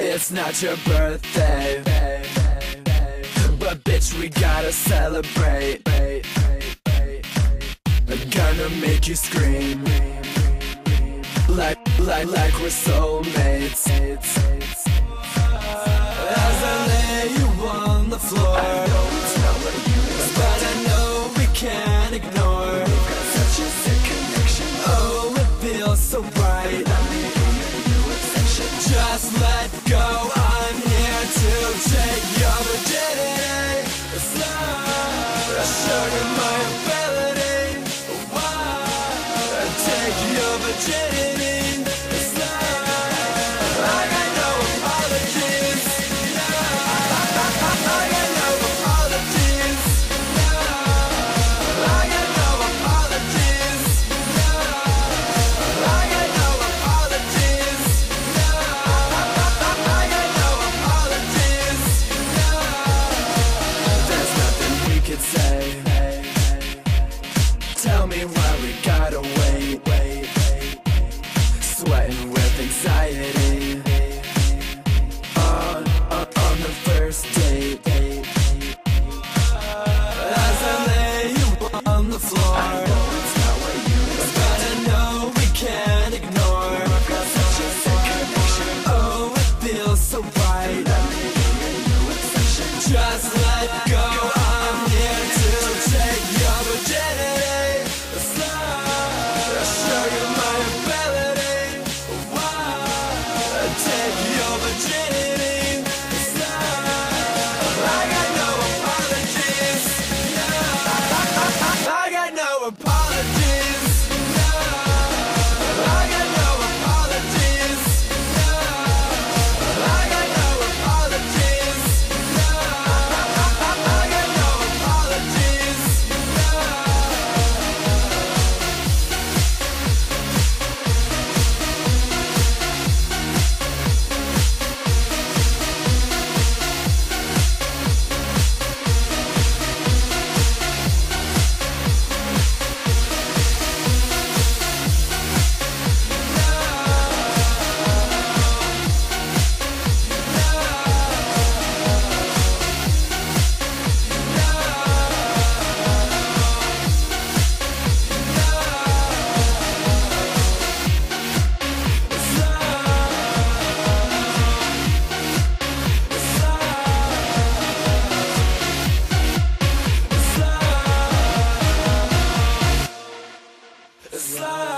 It's not your birthday. But bitch we gotta celebrate. I'm Gonna make you scream. Like, like, like we're soulmates just let go. I'm here to take your virginity. My. Why take your virginity? just let go. slide.